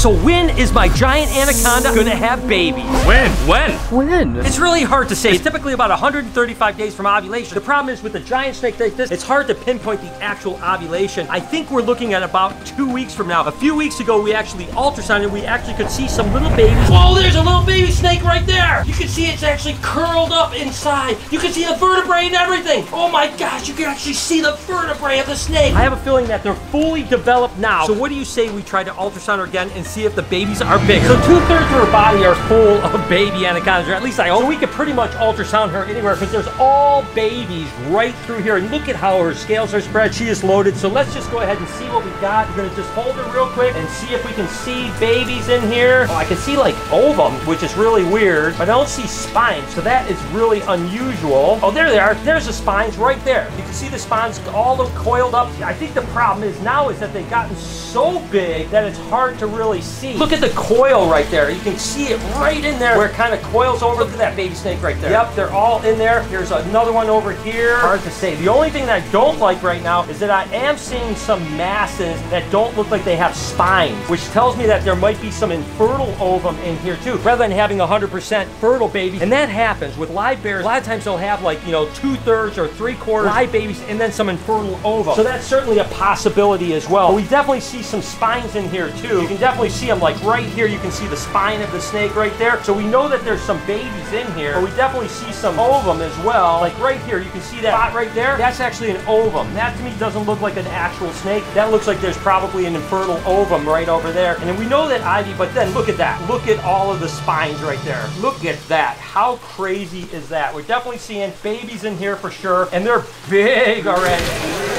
So when is my giant anaconda gonna have babies? When? When? When? It's really hard to say. It's typically about 135 days from ovulation. The problem is with a giant snake like this, it's hard to pinpoint the actual ovulation. I think we're looking at about two weeks from now. A few weeks ago, we actually ultrasounded. We actually could see some little babies. Whoa, there's a little baby snake right there. You can see it's actually curled up inside. You can see the vertebrae and everything. Oh my gosh, you can actually see the vertebrae of the snake. I have a feeling that they're fully developed now. So what do you say we try to ultrasound her again and see if the babies are bigger? So two thirds of her body are full of baby anacondas, or at least I hope. So we could pretty much ultrasound her anywhere because there's all babies right through here. And look at how her scales are spread. She is loaded. So let's just go ahead and see what we got. We're gonna just hold her real quick and see if we can see babies in here. Oh, I can see like ovum, which is really weird, but I don't see spines. So that is really unusual. Oh, there they are. There's the spines right there. You can see the spines all coiled up. I think the problem is now is that they've gotten so big that it's hard to really see. Look at the coil right there. You can see it right in there where it kind of coils over. Look at that baby snake right there. Yep, they're all in there. Here's another one over here. Hard to say. The only thing that I don't like right now is that I am seeing some masses that don't look like they have spines, which tells me that there might be some infertile ovum in here too, rather than having 100% fertile babies. And that happens with live bearers. A lot of times they'll have like, you know, two thirds or three quarters live babies and then some infertile ovum. So that's certainly a possibility as well. But we definitely see some spines in here too. You can definitely see them like right here. You can see the spine of the snake right there. So we know that there's some babies in here, but we definitely see some ovum as well. Like right here, you can see that spot right there. That's actually an ovum. That to me doesn't look like an actual snake. That looks like there's probably an infertile ovum right over there. And then we know that ivy, but then look at that. Look at all of the spines right there. Look at that. How crazy is that? We're definitely seeing babies in here for sure, and they're big already.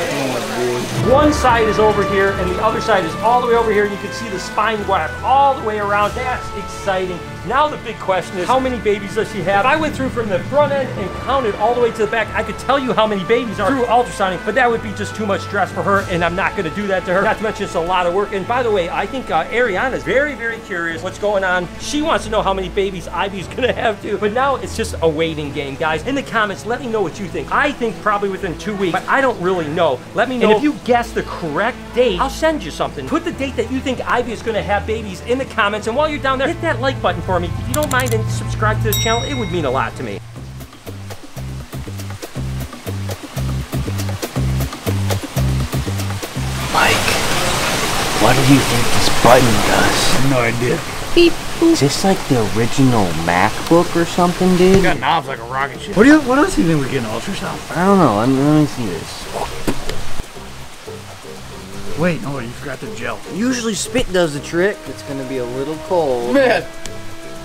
One side is over here and the other side is all the way over here. You can see the spine wrap all the way around. That's exciting. Now the big question is, how many babies does she have? If I went through from the front end and counted all the way to the back, I could tell you how many babies are through ultrasounding, but that would be just too much stress for her, and I'm not gonna do that to her. Not to mention it's a lot of work. And by the way, I think uh, Ariana is very, very curious what's going on. She wants to know how many babies Ivy's gonna have too. But now it's just a waiting game, guys. In the comments, let me know what you think. I think probably within two weeks, but I don't really know. Let me know. And if you guess the correct date, I'll send you something. Put the date that you think Ivy is gonna have babies in the comments, and while you're down there, hit that like button for me. If you don't mind and subscribe to this channel, it would mean a lot to me. Mike, what do you think this button does? No idea. Beep boop. Is this like the original MacBook or something, dude? Got knobs like a rocket ship. What do you? What else do you think we get in ultrasound? I don't know. Let me, let me see this. Wait, no, you forgot the gel. Usually spit does the trick. It's gonna be a little cold. Man,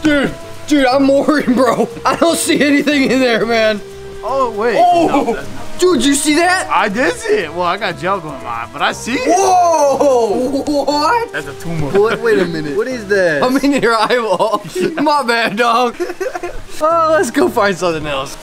dude, dude, I'm worried, bro. I don't see anything in there, man. Oh wait. Oh, No, dude, you see that? I did see it. Well, I got gel going on, but I see it. Whoa! What? That's a tumor. Wait, wait a minute. What is this? I'm in your eyeball. My bad, dog. oh, let's go find something else.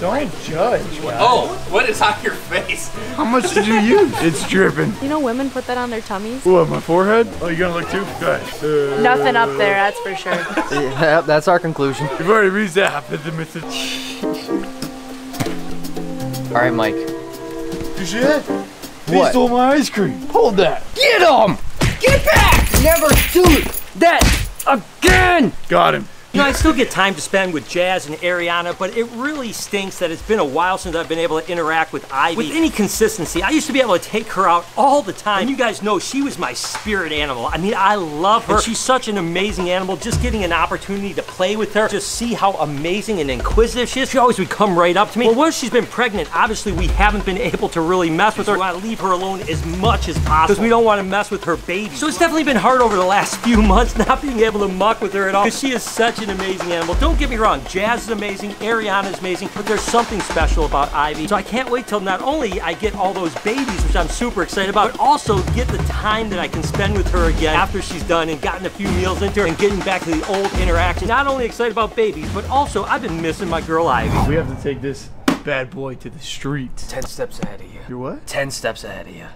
Don't judge. Oh, what is on your face? How much did you use? It's dripping. You know women put that on their tummies? What, my forehead? Oh, you gonna look too? Go ahead. Uh, Nothing up there, that's for sure. Yeah, that's our conclusion. You've already reached that half of the message. All right, Mike. You see that? What? He What? stole my ice cream. Hold that. Get him! Get back! Never do that again! Got him. You know, I still get time to spend with Jazz and Ariana, but it really stinks that it's been a while since I've been able to interact with Ivy. With any consistency, I used to be able to take her out all the time. And you guys know she was my spirit animal. I mean, I love her. And she's such an amazing animal. Just getting an opportunity to play with her, just see how amazing and inquisitive she is. She always would come right up to me. Well, once she's been pregnant, obviously we haven't been able to really mess with her. We want to leave her alone as much as possible because we don't want to mess with her baby. So it's definitely been hard over the last few months not being able to muck with her at all because she is such an amazing animal. Don't get me wrong, Jazz is amazing, Ariana is amazing, but there's something special about Ivy. So I can't wait till not only I get all those babies, which I'm super excited about, but also get the time that I can spend with her again after she's done and gotten a few meals into her and getting back to the old interaction. Not only excited about babies, but also I've been missing my girl Ivy. We have to take this bad boy to the street. Ten steps ahead of you. You're what? Ten steps ahead of you.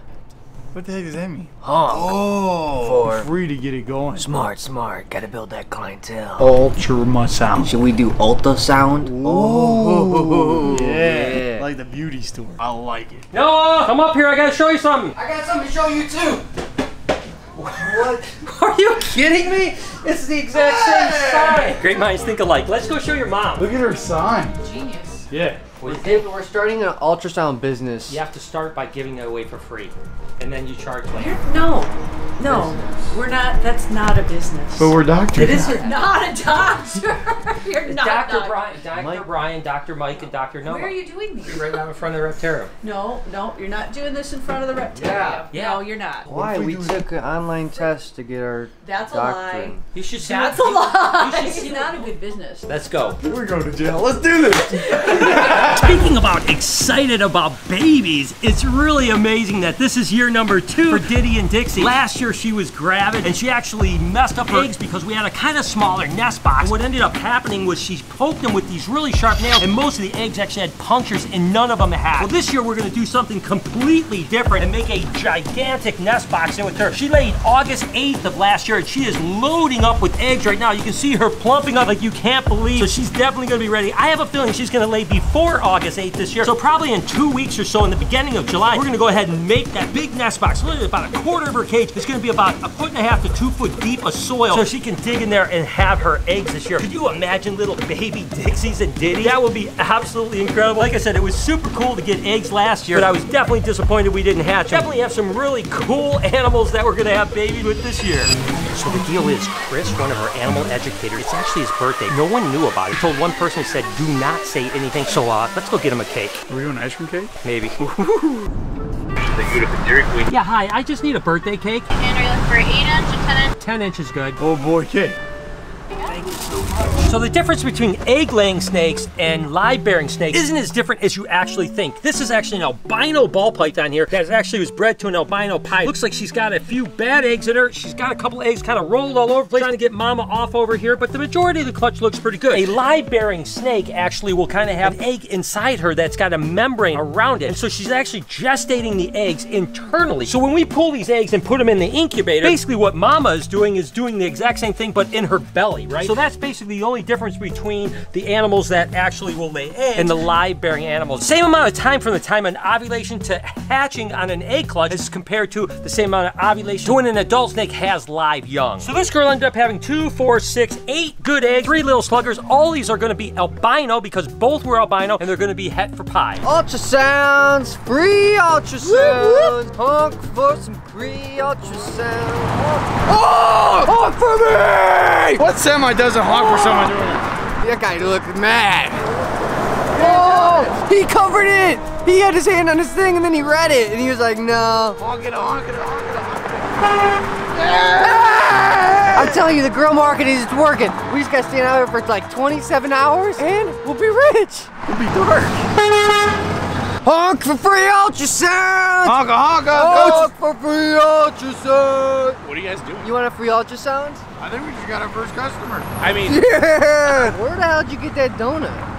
What the heck does that mean? Honk. Oh. For Free to get it going. smart, smart. Gotta build that clientele. Ultra sound. Should we do ultrasound? Oh, yeah. yeah. Like the beauty store. I like it. Noah, come up here, I gotta show you something. I got something to show you too. What? Are you kidding me? It's the exact same sign. Great minds think alike. Let's go show your mom. Look at her sign. Genius. Yeah. David, we're starting an ultrasound business. You have to start by giving it away for free, and then you charge later. No, no, we're not. That's not a business. But we're doctors. it is not a doctor. You're not a Dr. doctor. Brian, Dr. Mike. Brian, Dr. Mike, and Dr. Noah. Where are you doing these? Right now in front of the Reptarium. No, no, you're not doing this in front of the Reptarium. Yeah. Yeah. No, you're not. Why? we We took an online test to get our That's a lie. You should see. That's a lie. You should It's not a good business. Let's go. We're going to jail. Let's do this. Speaking about excited about babies, it's really amazing that this is year number two for Diddy and Dixie. Last year she was gravid and she actually messed up her eggs because we had a kind of smaller nest box. What ended up happening was she poked them with these really sharp nails and most of the eggs actually had punctures and none of them had. Well, this year we're gonna do something completely different and make a gigantic nest box in with her. She laid August 8th of last year and she is loading up with eggs right now. You can see her plumping up like you can't believe. So she's definitely gonna be ready. I have a feeling she's gonna lay before August 8th this year. So probably in two weeks or so in the beginning of July, we're gonna go ahead and make that big nest box. Literally about a quarter of her cage. It's gonna be about a foot and a half to two foot deep of soil so she can dig in there and have her eggs this year. Could you imagine little baby Dixies and Diddy? That would be absolutely incredible. Like I said, it was super cool to get eggs last year, but I was definitely disappointed we didn't hatch. them. Definitely have some really cool animals that we're gonna have babies with this year. So the deal is, Chris, one of our animal educators, it's actually his birthday. No one knew about it. He told one person, he said, do not say anything. So uh, let's go get him a cake, Are we doing ice cream cake? maybe. Yeah, hi, I just need a birthday cake. And are you looking for 8 inch, a 10 inch? 10 inches good. Oh boy, cake. So the difference between egg-laying snakes and live-bearing snakes isn't as different as you actually think. This is actually an albino ball python here that actually was bred to an albino pie. Looks like she's got a few bad eggs in her. She's got a couple eggs kind of rolled all over place trying to get mama off over here, but the majority of the clutch looks pretty good. A live-bearing snake actually will kind of have an egg inside her that's got a membrane around it. And so she's actually gestating the eggs internally. So when we pull these eggs and put them in the incubator, basically what mama is doing is doing the exact same thing but in her belly, right? So that's basically the only difference between the animals that actually will lay eggs and the live bearing animals. Same amount of time from the time of ovulation to hatching on an egg clutch as compared to the same amount of ovulation to when an adult snake has live young. So this girl ended up having two, four, six, eight good eggs, three little sluggers. All these are gonna be albino because both were albino and they're gonna be het for pie. Ultrasounds, free ultrasounds. Honk for some free ultrasound. Oh, honk for me! What semi doesn't honk for someone doing it? That guy looked mad. Oh, he covered it. He had his hand on his thing and then he read it and he was like, no. Honk it, honk it, honk it. I'm telling you, the grill market is working. We just gotta stand out here for like 27 hours and we'll be rich. It'll be dark. Honk for free ultrasound! Honka, honka, Honk for free ultrasound! What are you guys doing? You want a free ultrasound? I think we just got our first customer. I mean, Yeah! Where the hell did you get that donut?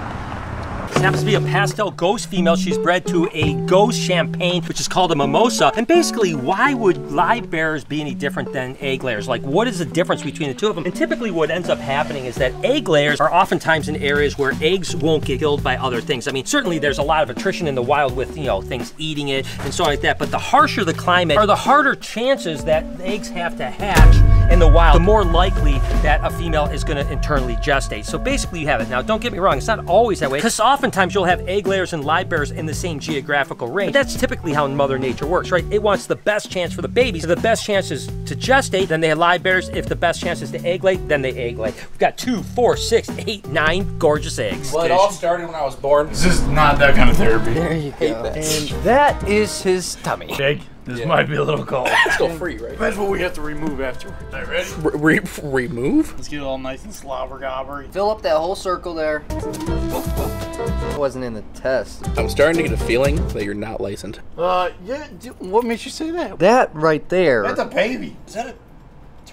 This happens to be a pastel ghost female. She's bred to a ghost champagne, which is called a mimosa. And basically, why would live bearers be any different than egg layers? Like, what is the difference between the two of them? And typically, what ends up happening is that egg layers are oftentimes in areas where eggs won't get killed by other things. I mean, certainly there's a lot of attrition in the wild with, you know, things eating it and so on like that. But the harsher the climate, or the harder chances that eggs have to hatch in the wild, the more likely that a female is going to internally gestate. So basically, you have it. Now, don't get me wrong, it's not always that way, because oftentimes you'll have egg layers and live bearers in the same geographical range. But that's typically how Mother Nature works, right? It wants the best chance for the babies. If the best chance is to gestate, then they have live bearers. If the best chance is to egg lay, then they egg lay. We've got two, four, six, eight, nine gorgeous eggs. well, it all started when I was born. This is not that kind of therapy. There you go. And that is his tummy. Jake, this might be a little cold. It's still free, right? That's what we have to remove afterwards. All right, ready? Re- remove? Let's get it all nice and slobber gobbery. Fill up that whole circle there. I Wasn't in the test. I'm starting to get a feeling that you're not licensed. Uh, yeah. d- What makes you say that? That right there. That's a baby. Is that a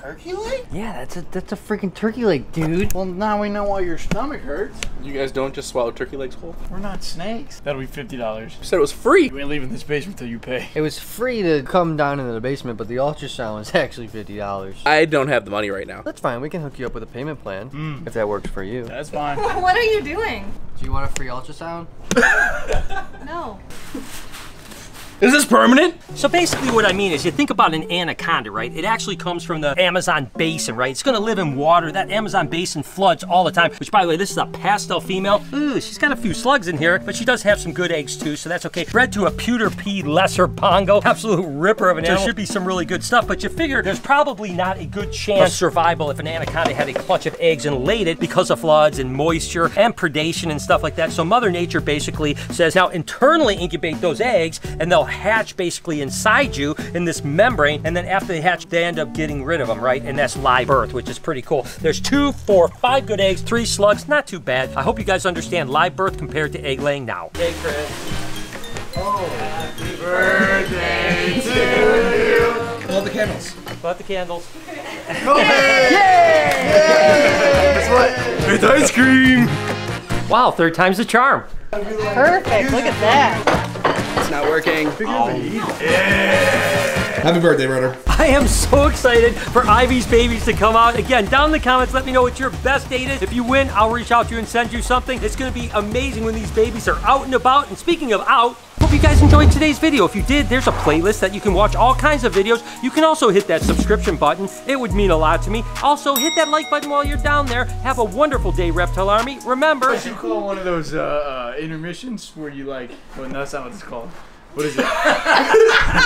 turkey leg? yeah, that's a that's a freaking turkey leg, dude. Well, now we know why your stomach hurts. You guys don't just swallow turkey legs whole? We're not snakes. That'll be fifty dollars. You said it was free. You ain't leaving this basement till you pay. It was free to come down into the basement, but the ultrasound was actually fifty dollars. I don't have the money right now. That's fine. We can hook you up with a payment plan mm. if that works for you. That's fine. What are you doing? Do you want a free ultrasound? No. Is this permanent? So basically what I mean is you think about an anaconda, right? It actually comes from the Amazon basin, right? It's gonna live in water. That Amazon basin floods all the time, which by the way, this is a pastel female. Ooh, she's got a few slugs in here, but she does have some good eggs too, so that's okay. Bred to a pewter P lesser bongo, absolute ripper of an animal. There should be some really good stuff, but you figure there's probably not a good chance of survival if an anaconda had a clutch of eggs and laid it because of floods and moisture and predation and stuff like that. So Mother Nature basically says now internally incubate those eggs and they'll hatch basically inside you in this membrane. And then after they hatch, they end up getting rid of them, right? And that's live birth, which is pretty cool. There's two, four, five good eggs, three slugs, not too bad. I hope you guys understand live birth compared to egg laying now. Hey, Chris. Oh, happy birthday to you. Blow the candles. Got the candles. It's ice cream. Wow, third time's the charm. Perfect. Look at that. It's not working. Happy birthday, Rotor. I am so excited for Ivy's babies to come out. Again, down in the comments, let me know what your best date is. If you win, I'll reach out to you and send you something. It's gonna be amazing when these babies are out and about. And speaking of out, hope you guys enjoyed today's video. If you did, there's a playlist that you can watch all kinds of videos. You can also hit that subscription button. It would mean a lot to me. Also, hit that like button while you're down there. Have a wonderful day, Reptile Army. Remember, you call one of those uh, uh, intermissions where you like, well, that's not what it's called. What is it?